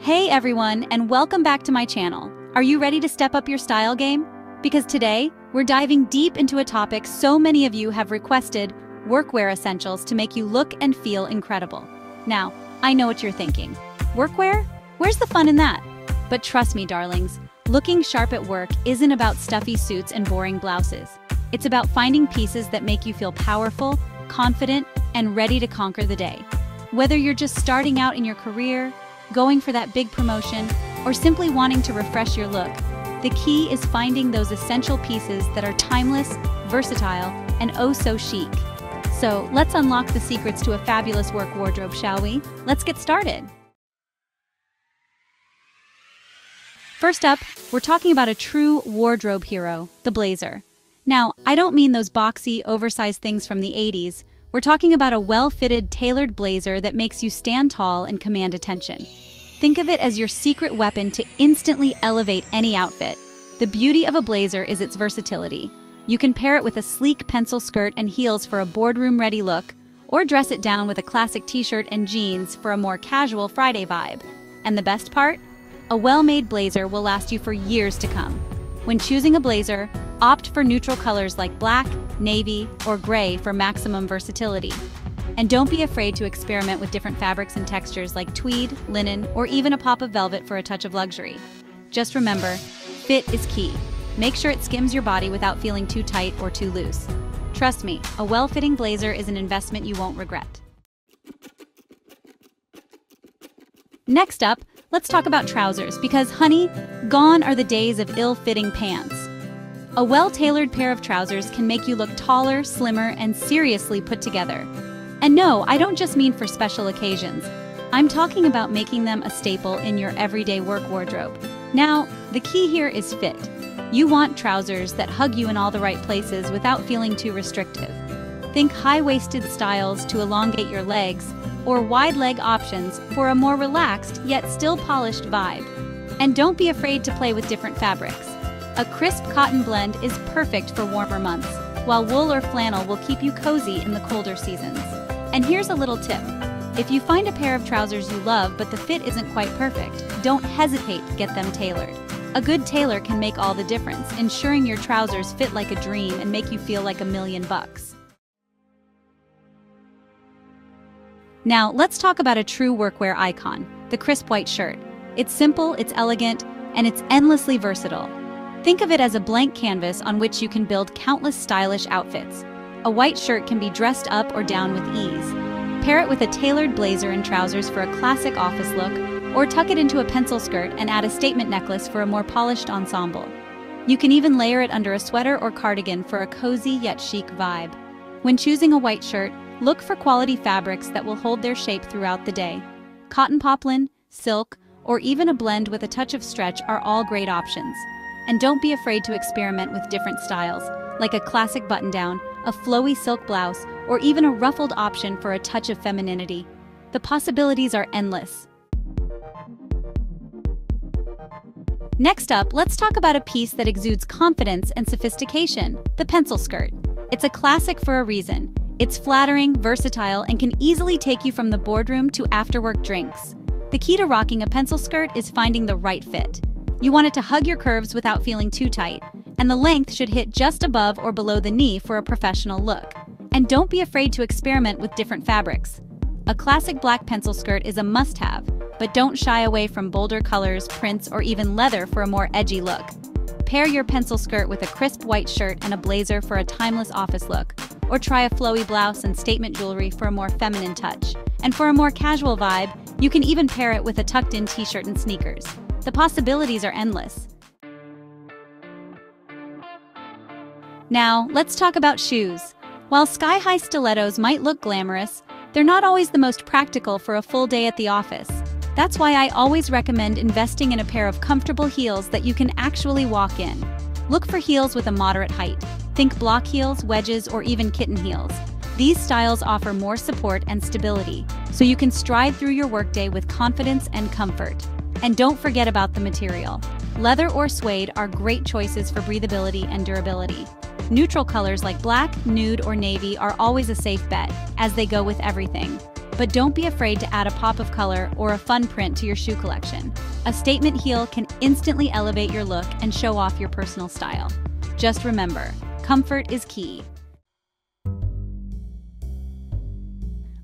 Hey everyone, and welcome back to my channel. Are you ready to step up your style game? Because today, we're diving deep into a topic so many of you have requested, workwear essentials to make you look and feel incredible. Now, I know what you're thinking. Workwear? Where's the fun in that? But trust me, darlings, looking sharp at work isn't about stuffy suits and boring blouses. It's about finding pieces that make you feel powerful, confident, and ready to conquer the day. Whether you're just starting out in your career, going for that big promotion, or simply wanting to refresh your look, the key is finding those essential pieces that are timeless, versatile, and oh so chic. So let's unlock the secrets to a fabulous work wardrobe, shall we? Let's get started. First up, we're talking about a true wardrobe hero, the blazer. Now, I don't mean those boxy, oversized things from the 80s. We're talking about a well-fitted, tailored blazer that makes you stand tall and command attention. Think of it as your secret weapon to instantly elevate any outfit. The beauty of a blazer is its versatility. You can pair it with a sleek pencil skirt and heels for a boardroom-ready look, or dress it down with a classic t-shirt and jeans for a more casual Friday vibe. And the best part? A well-made blazer will last you for years to come. When choosing a blazer, opt for neutral colors like black, navy, or gray for maximum versatility. And don't be afraid to experiment with different fabrics and textures like tweed, linen, or even a pop of velvet for a touch of luxury. Just remember, fit is key. Make sure it skims your body without feeling too tight or too loose. Trust me, a well-fitting blazer is an investment you won't regret. Next up, let's talk about trousers because, honey, gone are the days of ill-fitting pants. A well-tailored pair of trousers can make you look taller, slimmer, and seriously put together. And no, I don't just mean for special occasions. I'm talking about making them a staple in your everyday work wardrobe. Now, the key here is fit. You want trousers that hug you in all the right places without feeling too restrictive. Think high-waisted styles to elongate your legs, or wide leg options for a more relaxed yet still polished vibe. And don't be afraid to play with different fabrics. A crisp cotton blend is perfect for warmer months, while wool or flannel will keep you cozy in the colder seasons. And here's a little tip. If you find a pair of trousers you love but the fit isn't quite perfect, don't hesitate to get them tailored. A good tailor can make all the difference, ensuring your trousers fit like a dream and make you feel like a million bucks. Now, let's talk about a true workwear icon, the crisp white shirt. It's simple, it's elegant, and it's endlessly versatile. Think of it as a blank canvas on which you can build countless stylish outfits. A white shirt can be dressed up or down with ease. Pair it with a tailored blazer and trousers for a classic office look, or tuck it into a pencil skirt and add a statement necklace for a more polished ensemble. You can even layer it under a sweater or cardigan for a cozy yet chic vibe. When choosing a white shirt, Look for quality fabrics that will hold their shape throughout the day. Cotton poplin, silk, or even a blend with a touch of stretch are all great options. And don't be afraid to experiment with different styles, like a classic button-down, a flowy silk blouse, or even a ruffled option for a touch of femininity. The possibilities are endless. Next up, let's talk about a piece that exudes confidence and sophistication, the pencil skirt. It's a classic for a reason. It's flattering, versatile, and can easily take you from the boardroom to after-work drinks. The key to rocking a pencil skirt is finding the right fit. You want it to hug your curves without feeling too tight, and the length should hit just above or below the knee for a professional look. And don't be afraid to experiment with different fabrics. A classic black pencil skirt is a must-have, but don't shy away from bolder colors, prints, or even leather for a more edgy look. Pair your pencil skirt with a crisp white shirt and a blazer for a timeless office look, or try a flowy blouse and statement jewelry for a more feminine touch. And for a more casual vibe, you can even pair it with a tucked-in t-shirt and sneakers. The possibilities are endless. Now, let's talk about shoes. While sky-high stilettos might look glamorous, they're not always the most practical for a full day at the office. That's why I always recommend investing in a pair of comfortable heels that you can actually walk in. Look for heels with a moderate height. Think block heels, wedges, or even kitten heels. These styles offer more support and stability, so you can stride through your workday with confidence and comfort. And don't forget about the material. Leather or suede are great choices for breathability and durability. Neutral colors like black, nude, or navy are always a safe bet, as they go with everything. but don't be afraid to add a pop of color or a fun print to your shoe collection. A statement heel can instantly elevate your look and show off your personal style. Just remember, comfort is key.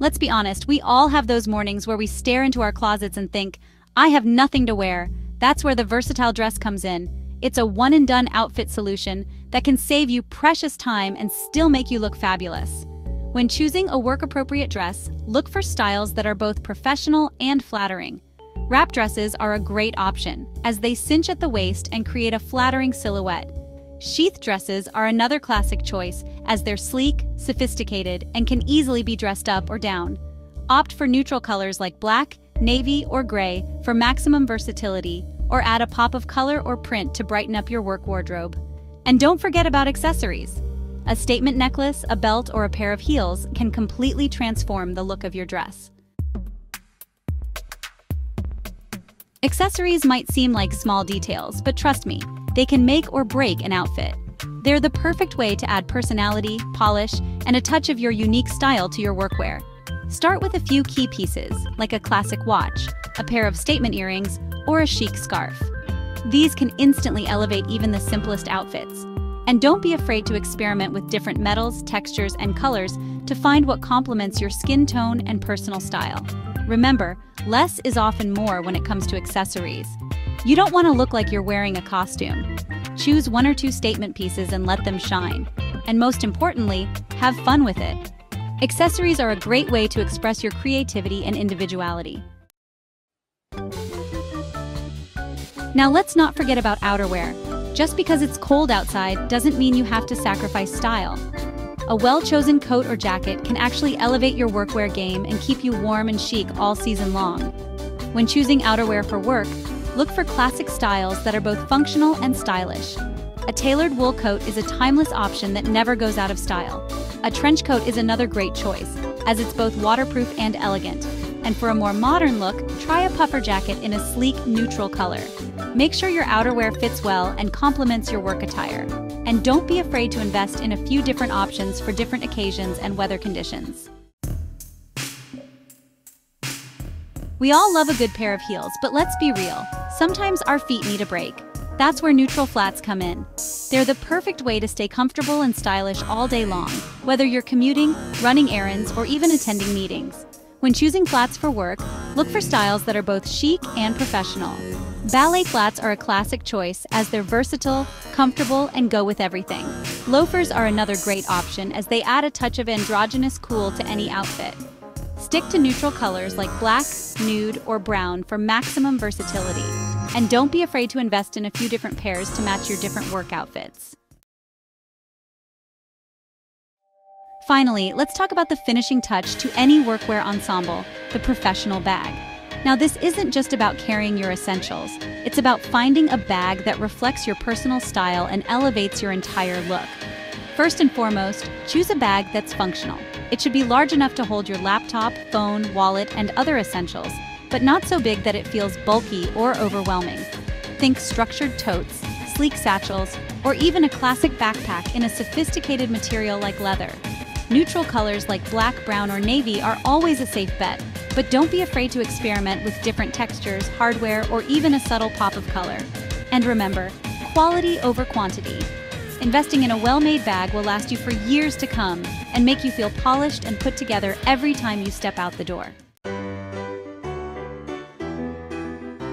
Let's be honest, we all have those mornings where we stare into our closets and think, I have nothing to wear. That's where the versatile dress comes in. It's a one and done outfit solution that can save you precious time and still make you look fabulous. When choosing a work appropriate dress, look for styles that are both professional and flattering. Wrap dresses are a great option, as they cinch at the waist and create a flattering silhouette. Sheath dresses are another classic choice, as they're sleek, sophisticated, and can easily be dressed up or down. Opt for neutral colors like black, navy, or gray for maximum versatility, or add a pop of color or print to brighten up your work wardrobe. And don't forget about accessories. A statement necklace, a belt, or a pair of heels can completely transform the look of your dress. Accessories might seem like small details, but trust me, they can make or break an outfit. They're the perfect way to add personality, polish, and a touch of your unique style to your workwear. Start with a few key pieces, like a classic watch, a pair of statement earrings, or a chic scarf. These can instantly elevate even the simplest outfits. And don't be afraid to experiment with different metals, textures, and colors to find what complements your skin tone and personal style. Remember, less is often more when it comes to accessories. You don't want to look like you're wearing a costume. Choose one or two statement pieces and let them shine. And most importantly, have fun with it. Accessories are a great way to express your creativity and individuality. Now let's not forget about outerwear. Just because it's cold outside doesn't mean you have to sacrifice style. A well-chosen coat or jacket can actually elevate your workwear game and keep you warm and chic all season long. When choosing outerwear for work, Look for classic styles that are both functional and stylish. A tailored wool coat is a timeless option that never goes out of style. A trench coat is another great choice, as it's both waterproof and elegant. And for a more modern look, try a puffer jacket in a sleek, neutral color. Make sure your outerwear fits well and complements your work attire. And don't be afraid to invest in a few different options for different occasions and weather conditions. We all love a good pair of heels, but let's be real. Sometimes our feet need a break. That's where neutral flats come in. They're the perfect way to stay comfortable and stylish all day long, whether you're commuting, running errands, or even attending meetings. When choosing flats for work, look for styles that are both chic and professional. Ballet flats are a classic choice as they're versatile, comfortable, and go with everything. Loafers are another great option as they add a touch of androgynous cool to any outfit. Stick to neutral colors like black, nude, or brown for maximum versatility. And don't be afraid to invest in a few different pairs to match your different work outfits. Finally, let's talk about the finishing touch to any workwear ensemble, the professional bag. Now, this isn't just about carrying your essentials. It's about finding a bag that reflects your personal style and elevates your entire look. First and foremost, choose a bag that's functional. It should be large enough to hold your laptop, phone, wallet, and other essentials, but not so big that it feels bulky or overwhelming. Think structured totes, sleek satchels, or even a classic backpack in a sophisticated material like leather. Neutral colors like black, brown, or navy are always a safe bet, but don't be afraid to experiment with different textures, hardware, or even a subtle pop of color. And remember, quality over quantity. Investing in a well-made bag will last you for years to come and make you feel polished and put together every time you step out the door.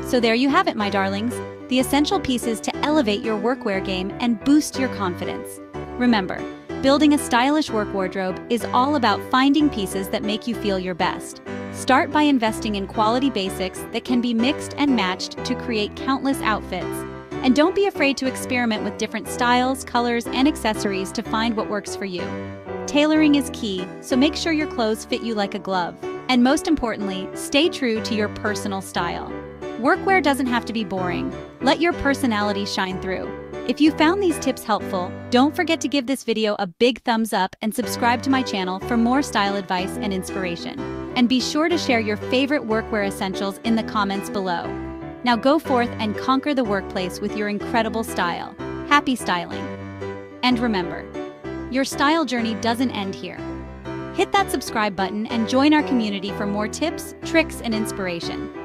So there you have it, my darlings, the essential pieces to elevate your workwear game and boost your confidence. Remember, building a stylish work wardrobe is all about finding pieces that make you feel your best. Start by investing in quality basics that can be mixed and matched to create countless outfits and don't be afraid to experiment with different styles, colors, and accessories to find what works for you. Tailoring is key, so make sure your clothes fit you like a glove. And most importantly, stay true to your personal style. Workwear doesn't have to be boring. Let your personality shine through. If you found these tips helpful, don't forget to give this video a big thumbs up and subscribe to my channel for more style advice and inspiration. And be sure to share your favorite workwear essentials in the comments below. Now go forth and conquer the workplace with your incredible style. Happy styling! And remember, your style journey doesn't end here. Hit that subscribe button and join our community for more tips, tricks, and inspiration.